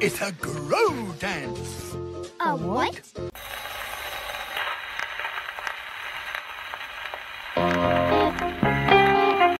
It's a grow dance. A what?